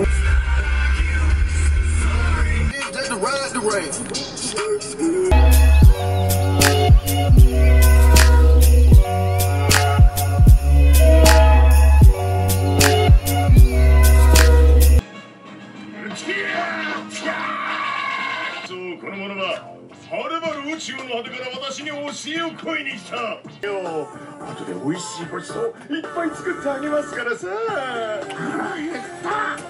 この者ははるばる宇宙の果てから私に教えを請いに来たよ後で美味しいごちそういっぱい作ってあげますからさ。腹減った。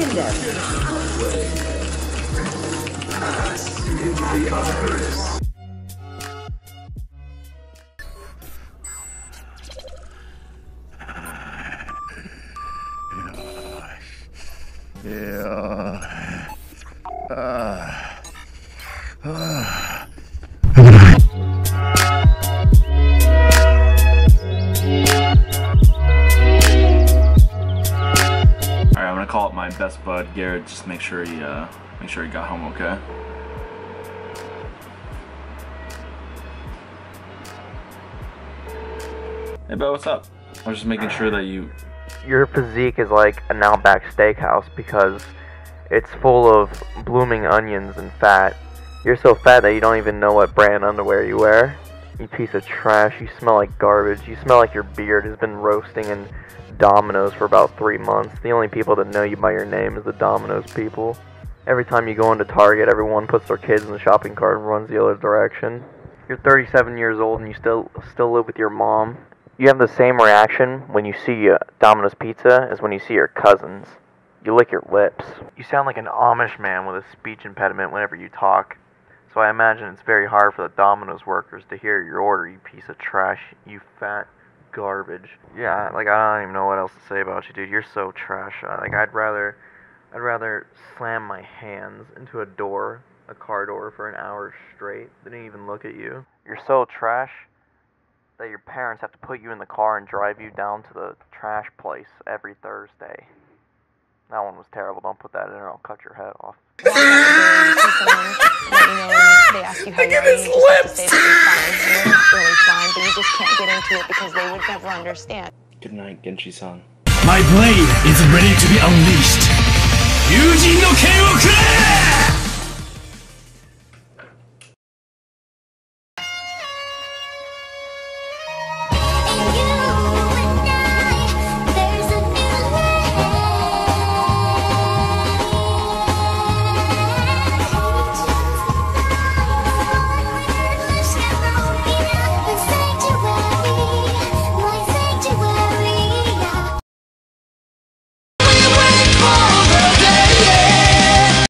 up. Get in there. Gonna call it my best bud Garrett. Just make sure he uh, make sure he got home okay. Hey, bud, what's up? I was just making sure that you. your physique is like an Outback Steakhouse because it's full of blooming onions and fat. You're so fat that you don't even know what brand underwear you wear. You piece of trash. You smell like garbage. You smell like your beard has been roasting in Domino's for about three months. The only people that know you by your name is the Domino's people. Every time you go into Target, everyone puts their kids in the shopping cart and runs the other direction. You're 37 years old and you still still live with your mom. You have the same reaction when you see uh, Domino's Pizza as when you see your cousins. You lick your lips. You sound like an Amish man with a speech impediment whenever you talk. So I imagine it's very hard for the Domino's workers to hear your order, you piece of trash, you fat garbage. Yeah, like I don't even know what else to say about you, dude. You're so trash. Uh, Like I'd rather I'd rather slam my hands into a door, a car door for an hour straight than even look at you. You're so trash that your parents have to put you in the car and drive you down to the trash place every Thursday. That one was terrible. Don't put that in or I'll cut your head off. let you know they ask you how you are, and you just have to say that you're fine. And you're not really fine, but you just can't get into it because they would never understand. Good night, Genshi-san. My blade is ready to be unleashed. 友人の剣をくれ